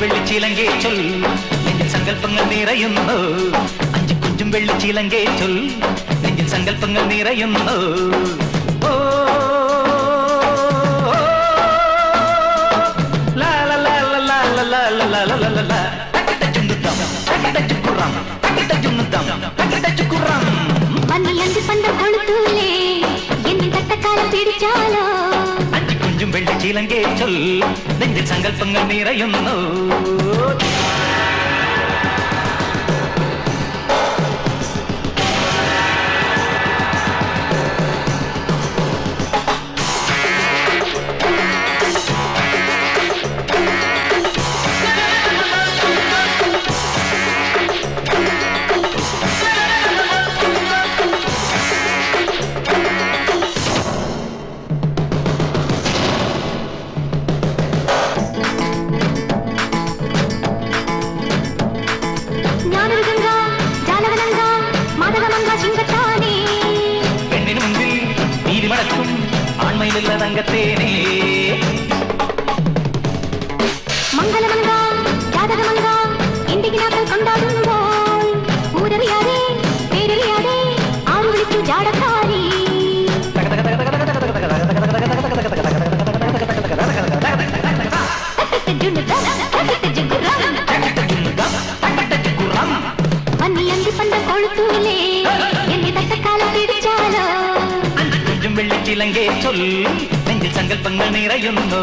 വെള്ളിച്ചിലങ്കേ ചൊൽ നെഞ്ചിൽ സങ്കല്പങ്ങൾ നിറയുന്നു അഞ്ചു കുഞ്ചും വെള്ളിച്ചിലങ്കേ ചൊൽ നെഞ്ചിൽ സങ്കല്പങ്ങൾ നിറയുന്നു ഓ ലാ ലാ ലാ ലാ ലാ ലാ ലാ ലാ ലാ ലാ ലാ ലാ. വെള്ളിച്ചിലങ്കേറ്റു നെഞ്ചിൽ സങ്കല്പങ്ങൾ നിറയുന്നു. நீதி மணக்கும் ஆண்மையில் இல்ல தங்கத்தேனே. மங்கள மங்கா ஜாதக மங்கா இன்றைக்கு நாட்கள் கொண்டாடும் போல். ஊதறியாதே பேரறியாதே ஆறு விழித்து ஜாடகம் കുഞ്ചും വെള്ളിച്ചിലങ്കേ ചൊൽ നെഞ്ചിൽ സങ്കല്പങ്ങൾ നിറയുന്നു